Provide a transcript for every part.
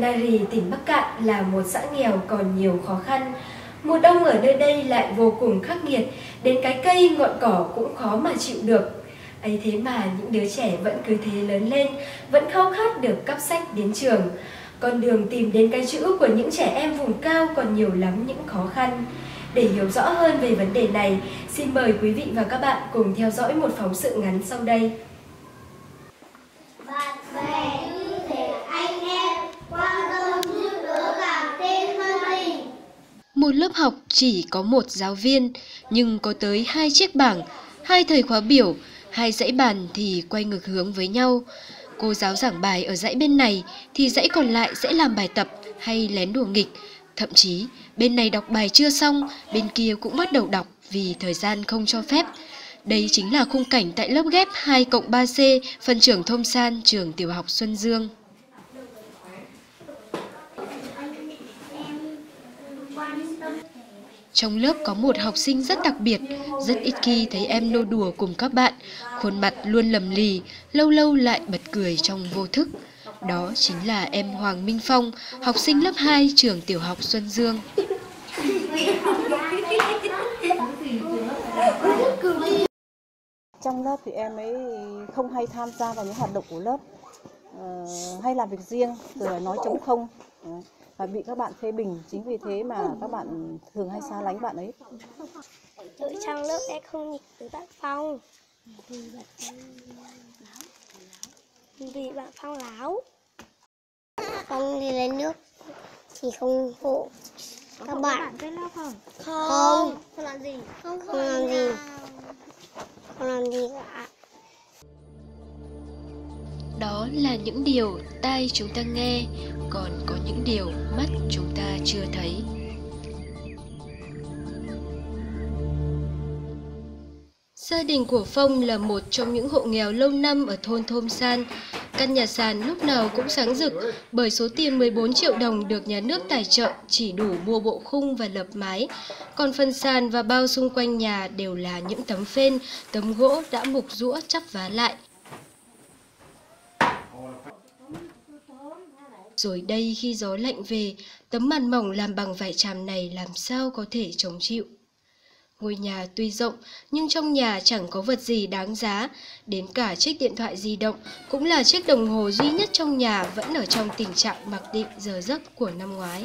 huyện Nari, tỉnh Bắc Cạn là một xã nghèo còn nhiều khó khăn. Mùa đông ở nơi đây lại vô cùng khắc nghiệt, đến cái cây ngọn cỏ cũng khó mà chịu được. ấy thế mà những đứa trẻ vẫn cứ thế lớn lên, vẫn khao khát được cắp sách đến trường. Con đường tìm đến cái chữ của những trẻ em vùng cao còn nhiều lắm những khó khăn. Để hiểu rõ hơn về vấn đề này, xin mời quý vị và các bạn cùng theo dõi một phóng sự ngắn sau đây. Bạn bè như thể anh em quan tâm giúp đỡ càng thêm thân tình. Một lớp học chỉ có một giáo viên, nhưng có tới hai chiếc bảng, hai thời khóa biểu, hai dãy bàn thì quay ngược hướng với nhau. Cô giáo giảng bài ở dãy bên này thì dãy còn lại sẽ làm bài tập hay lén đùa nghịch. Thậm chí bên này đọc bài chưa xong, bên kia cũng bắt đầu đọc vì thời gian không cho phép. Đây chính là khung cảnh tại lớp ghép 2 cộng 3C, phân trưởng Thôm San, trường tiểu học Xuân Dương. Trong lớp có một học sinh rất đặc biệt, rất ít khi thấy em nô đùa cùng các bạn, khuôn mặt luôn lầm lì, lâu lâu lại bật cười trong vô thức. Đó chính là em Hoàng Minh Phong, học sinh lớp 2 trường tiểu học Xuân Dương. Trong lớp thì em ấy không hay tham gia vào những hoạt động của lớp, ờ, hay làm việc riêng, rồi nói chống không ờ và bị các bạn phê bình. Chính vì thế mà các bạn thường hay xa lánh bạn ấy. Ở trong lớp em không nghịch với bạn Phong. Vì bạn Phong láo. Phong đi lấy nước thì không hộ các bạn. Trên lớp không? Không, Không làm gì? không làm gì. Không làm gì cả là những điều tai chúng ta nghe, còn có những điều mắt chúng ta chưa thấy. Gia đình của Phong là một trong những hộ nghèo lâu năm ở thôn Thôm San. Căn nhà sàn lúc nào cũng sáng rực bởi số tiền 14 triệu đồng được nhà nước tài trợ chỉ đủ mua bộ khung và lợp mái. Còn phần sàn và bao xung quanh nhà đều là những tấm phên, tấm gỗ đã mục rũa chắp vá lại. Rồi đây khi gió lạnh về, tấm màn mỏng làm bằng vải tràm này làm sao có thể chống chịu. Ngôi nhà tuy rộng, nhưng trong nhà chẳng có vật gì đáng giá. Đến cả chiếc điện thoại di động, cũng là chiếc đồng hồ duy nhất trong nhà vẫn ở trong tình trạng mặc định giờ giấc của năm ngoái.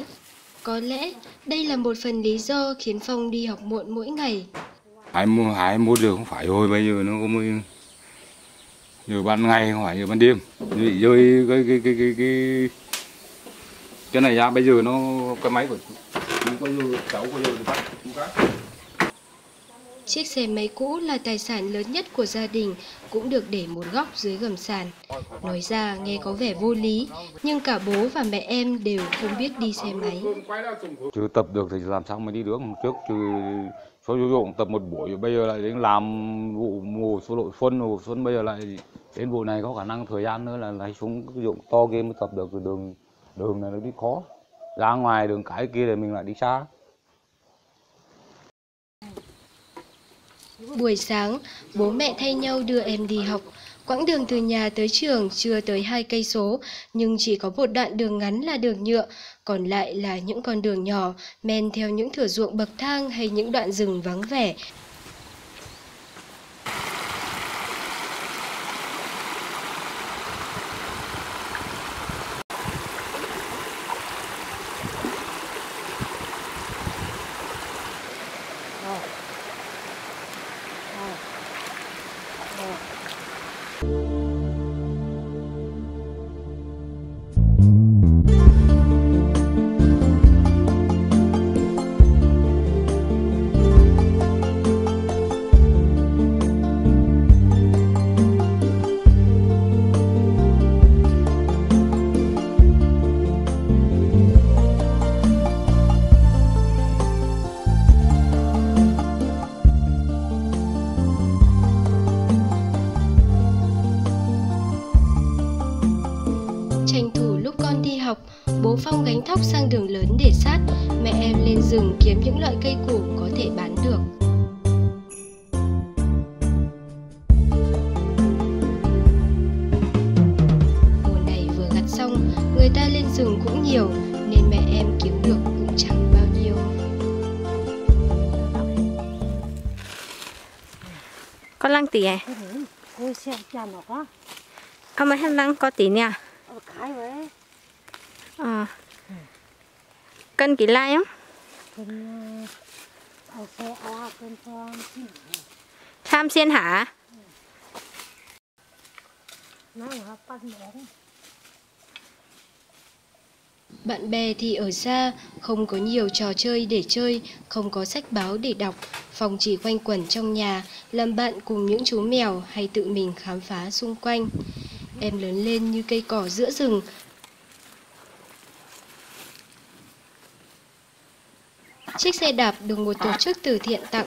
Có lẽ đây là một phần lý do khiến Phong đi học muộn mỗi ngày. hai mua hai mua được không phải thôi bây giờ nó có mới giờ ban ngày không phải giờ ban đêm vì rơi cái cái cái cái cái cái này ra bây giờ nó cái máy của có cháu có bắt Chiếc xe máy cũ là tài sản lớn nhất của gia đình, cũng được để một góc dưới gầm sàn. Nói ra nghe có vẻ vô lý, nhưng cả bố và mẹ em đều không biết đi xe máy. chưa tập được thì làm sao mà đi được trước chứ số sử dụng tập một buổi bây giờ lại đến làm vụ mùa số đội xuân mùa xuân bây giờ lại đến vụ này có khả năng thời gian nữa là lại xuống sử dụng to kia mới tập được đường đường này nó đi khó ra ngoài đường cái kia thì mình lại đi xa Buổi sáng, bố mẹ thay nhau đưa em đi học. Quãng đường từ nhà tới trường chưa tới hai cây số, nhưng chỉ có một đoạn đường ngắn là đường nhựa, còn lại là những con đường nhỏ men theo những thửa ruộng bậc thang hay những đoạn rừng vắng vẻ. Phong gánh thóc sang đường lớn để sát, mẹ em lên rừng kiếm những loại cây củ có thể bán được. Mùa người ta lên rừng cũng nhiều nên mẹ em kiếm được cũng chẳng bao nhiêu. Có lăng tỉ à? Ôi xem chả nó quá. Ông ấy lăng có tỉ nè. Ở cái vậy. Ờ. Cân ký lai không? À Tham xiên hả? Bạn bè thì ở xa, không có nhiều trò chơi để chơi, không có sách báo để đọc. Phong chỉ quanh quẩn trong nhà, làm bạn cùng những chú mèo hay tự mình khám phá xung quanh. Em lớn lên như cây cỏ giữa rừng. Chiếc xe đạp được một tổ chức từ thiện tặng,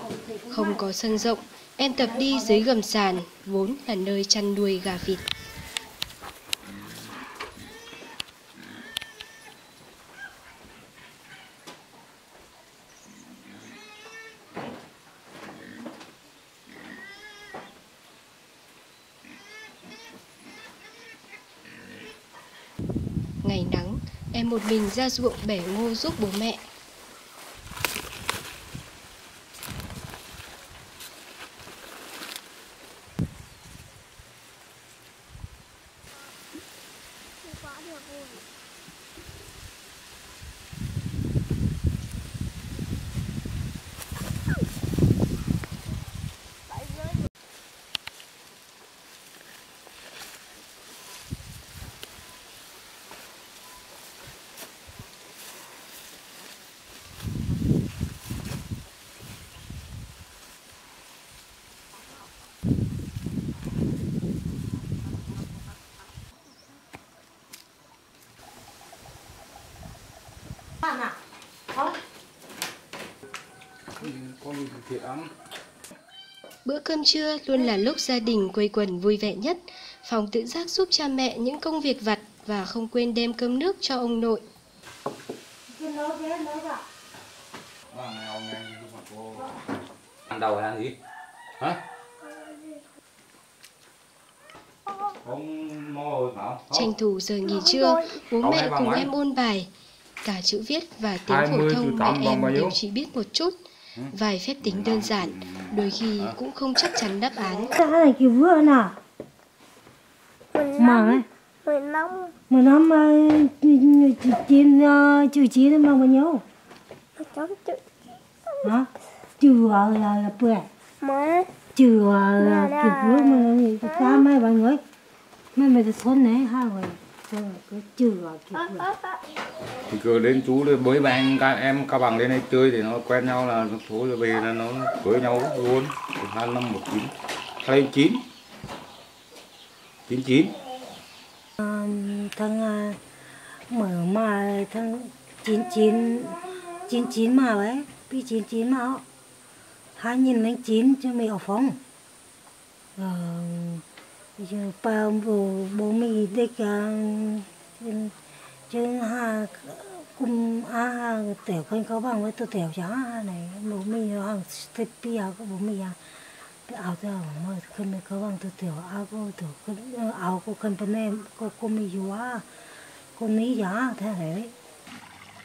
không có sân rộng. Em tập đi dưới gầm sàn, vốn là nơi chăn nuôi gà vịt. Ngày nắng, em một mình ra ruộng bẻ ngô giúp bố mẹ. 六公里 Bữa cơm trưa luôn là lúc gia đình quây quần vui vẻ nhất. Phòng tự giác giúp cha mẹ những công việc vặt và không quên đem cơm nước cho ông nội. ăn đầu ăn gì hả Tranh thủ giờ nghỉ trưa, bố mẹ cùng em ôn bài. Cả chữ viết và tiếng phổ 20 thông mẹ em đều chỉ biết một chút. Vài phép tính đơn giản, đôi khi cũng không chắc chắn đáp án. Cái này kiểu vừa nào. Mà ấy. mười năm Mà nó mà chín chữ chín mà bao nhiêu? chữ Hả? Chữ là là bưởi. má Chữ là kiểu vừa mà ta mai bao nhiêu? Mai mày thôn này hai rồi. Vừa. thì cứ đến chú rồi bới bạn các em các bằng lên đây chơi thì nó quen nhau là số rồi về là nó cưới nhau luôn. Hai năm một chín. Hai chín. Chín chín. Thằng à, mở mà thằng chín chín chín chín mà ấy bị chín chín mà hai nghìn 零 chín cho mày ở phòng ờ giờ ba bố bố mày đây cả chứ ha cùng à ha tiểu con có bằng với tôi tiểu ha này. Bố mày hàng tiếp bia của bố mày à. Áo tôi mà con có bằng tôi tiểu áo của tiểu áo của con bên em của cô mày quá con ní giá thế này đấy.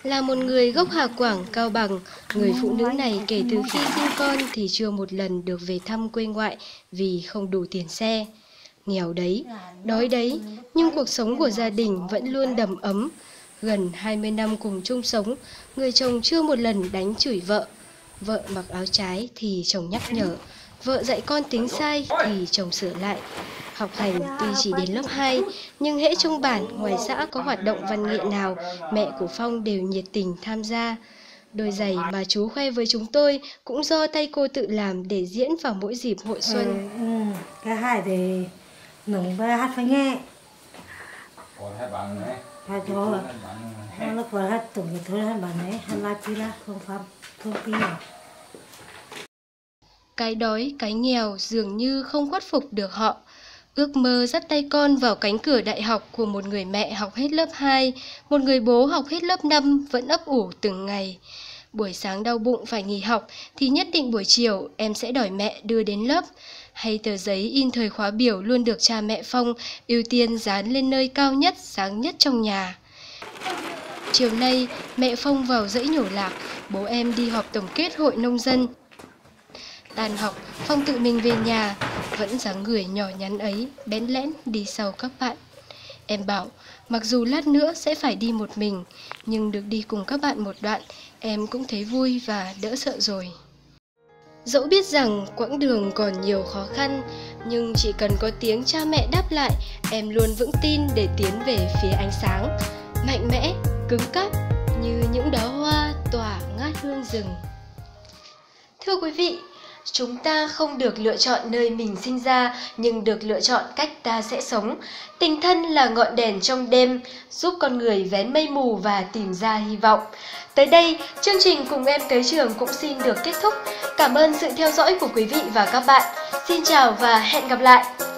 Là một người gốc Hà Quảng, Cao Bằng, người phụ nữ này kể từ khi sinh con thì chưa một lần được về thăm quê ngoại vì không đủ tiền xe. Nghèo đấy, đói đấy, nhưng cuộc sống của gia đình vẫn luôn đầm ấm. Gần 20 năm cùng chung sống, người chồng chưa một lần đánh chửi vợ. Vợ mặc áo trái thì chồng nhắc nhở, vợ dạy con tính sai thì chồng sửa lại. Học hành tuy chỉ đến lớp 2, nhưng hễ trong bản ngoài xã có hoạt động văn nghệ nào, mẹ của Phong đều nhiệt tình tham gia. Đôi giày mà chú khoe với chúng tôi cũng do tay cô tự làm để diễn vào mỗi dịp hội xuân. ừ, cái hai thì nồng và hát phải nghe còn hai bạn này hát cho nó phải hát tổng cái thứ hát bản ấy hát la chi la không phạm không pi Cái đói, cái nghèo dường như không khuất phục được họ. Ước mơ dắt tay con vào cánh cửa đại học của một người mẹ học hết lớp 2, một người bố học hết lớp 5 vẫn ấp ủ từng ngày. Buổi sáng đau bụng phải nghỉ học thì nhất định buổi chiều em sẽ đòi mẹ đưa đến lớp. Hay tờ giấy in thời khóa biểu luôn được cha mẹ Phong ưu tiên dán lên nơi cao nhất, sáng nhất trong nhà. Chiều nay, mẹ Phong vào dãy nhổ lạc, bố em đi họp tổng kết hội nông dân. Tàn học, Phong tự mình về nhà, vẫn dáng người nhỏ nhắn ấy, bén lẽn đi sau các bạn. Em bảo, mặc dù lát nữa sẽ phải đi một mình, nhưng được đi cùng các bạn một đoạn, em cũng thấy vui và đỡ sợ rồi. Dẫu biết rằng quãng đường còn nhiều khó khăn, nhưng chỉ cần có tiếng cha mẹ đáp lại, em luôn vững tin để tiến về phía ánh sáng, mạnh mẽ, cứng cáp như những đóa hoa tỏa ngát hương rừng. Thưa quý vị, chúng ta không được lựa chọn nơi mình sinh ra, nhưng được lựa chọn cách ta sẽ sống. Tình thân là ngọn đèn trong đêm, giúp con người vén mây mù và tìm ra hy vọng. Tới đây, chương trình cùng em tới trường cũng xin được kết thúc. Cảm ơn sự theo dõi của quý vị và các bạn. Xin chào và hẹn gặp lại!